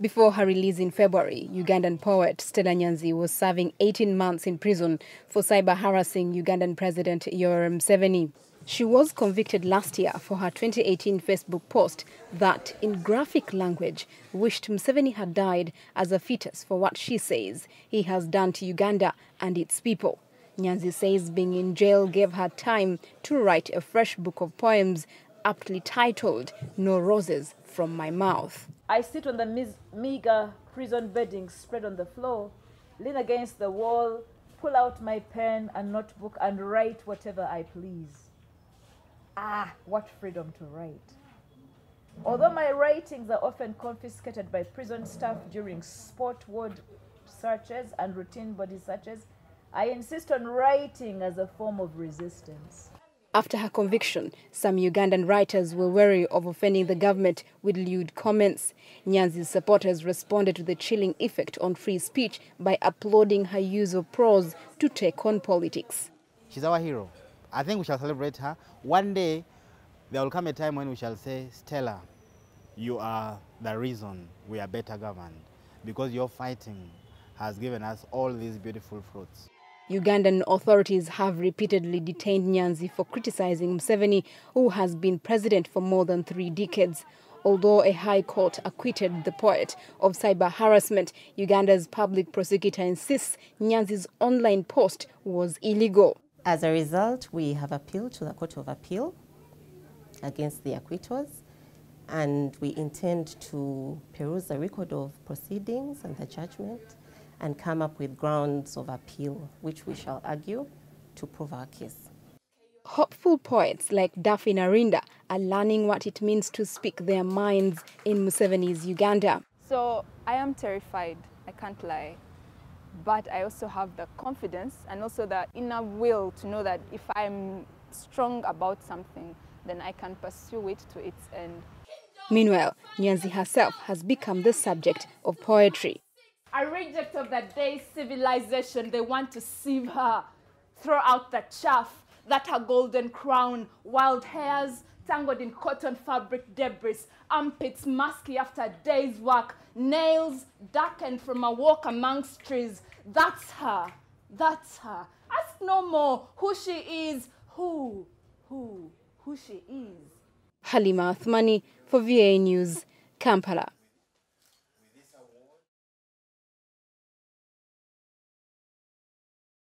Before her release in February, Ugandan poet Stella Nyanzi was serving 18 months in prison for cyber harassing Ugandan President Yoweri Museveni. She was convicted last year for her 2018 Facebook post that, in graphic language, wished Museveni had died as a fetus for what she says he has done to Uganda and its people. Nyanzi says being in jail gave her time to write a fresh book of poems aptly titled No Roses from My Mouth. I sit on the meager prison bedding spread on the floor, lean against the wall, pull out my pen and notebook and write whatever I please. Ah, what freedom to write. Although my writings are often confiscated by prison staff during sport ward searches and routine body searches, I insist on writing as a form of resistance. After her conviction, some Ugandan writers were wary of offending the government with lewd comments. Nyanzi's supporters responded to the chilling effect on free speech by applauding her use of prose to take on politics. She's our hero. I think we shall celebrate her. One day, there will come a time when we shall say, Stella, you are the reason we are better governed because your fighting has given us all these beautiful fruits. Ugandan authorities have repeatedly detained Nyanzi for criticizing Museveni, who has been president for more than three decades. Although a high court acquitted the poet of cyber harassment, Uganda's public prosecutor insists Nyanzi's online post was illegal. As a result, we have appealed to the Court of Appeal against the acquittals, and we intend to peruse the record of proceedings and the judgment and come up with grounds of appeal, which we shall argue to prove our case. Hopeful poets like Daphne Narinda are learning what it means to speak their minds in Museveni's Uganda. So I am terrified, I can't lie but I also have the confidence and also the inner will to know that if I'm strong about something, then I can pursue it to its end. Meanwhile, Nyanzi herself has become the subject of poetry. A reject of that day's civilization, they want to sieve her, throw out the chaff, that her golden crown, wild hairs, tangled in cotton fabric debris, armpits musky after day's work, nails darkened from a walk amongst trees. That's her. That's her. Ask no more who she is, who, who, who she is. Halima Athumani for VOA News, Kampala.